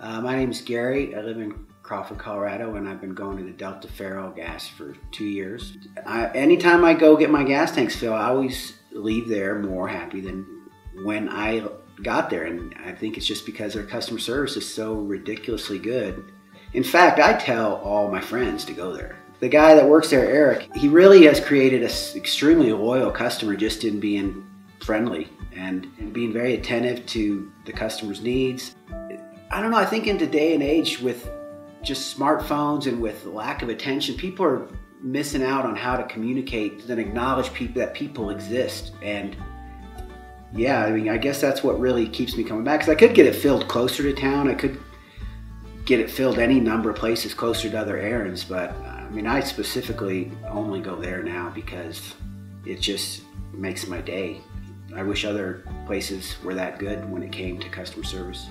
Uh, my name is Gary. I live in Crawford, Colorado, and I've been going to the Delta Ferrellgas for two years. I, anytime I go get my gas tanks filled, I always leave there more happy than when I got there. And I think it's just because their customer service is so ridiculously good. In fact, I tell all my friends to go there. The guy that works there, Eric, he really has created an extremely loyal customer just in being friendly and being very attentive to the customer's needs. I don't know, I think in today and age with just smartphones and with lack of attention, people are missing out on how to communicate and acknowledge people that people exist. And yeah, I mean, I guess that's what really keeps me coming back. Because I could get it filled closer to town. I could get it filled any number of places closer to other errands. But I mean, I specifically only go there now because it just makes my day. I wish other places were that good when it came to customer service.